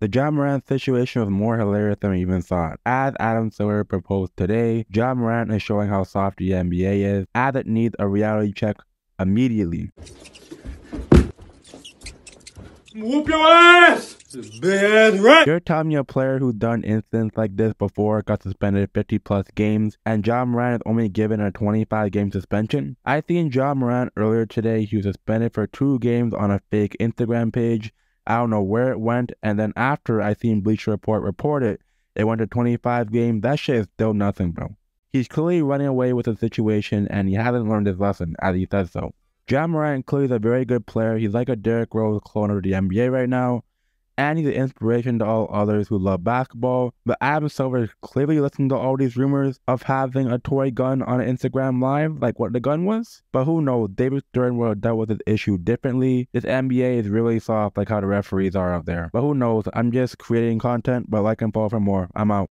The Ja Morant situation was more hilarious than we even thought. As Adam Silver proposed today, Ja Morant is showing how soft the NBA is, as it needs a reality check immediately. Whoop your ass! Ass rat! You're telling me a player who's done incidents like this before got suspended 50 plus games, and Ja Morant is only given a 25 game suspension? I seen Ja Morant earlier today, he was suspended for two games on a fake Instagram page. I don't know where it went, and then after I seen Bleacher Report report it, it went to 25 game. That shit is still nothing, bro. He's clearly running away with the situation, and he hasn't learned his lesson, as he says so. Ja Morant clearly is a very good player. He's like a Derrick Rose clone of the NBA right now and he's an inspiration to all others who love basketball. But Adam Silver is clearly listening to all these rumors of having a toy gun on Instagram Live, like what the gun was. But who knows? David Stern would have dealt with this issue differently. This NBA is really soft, like how the referees are out there. But who knows? I'm just creating content, but like and follow for more. I'm out.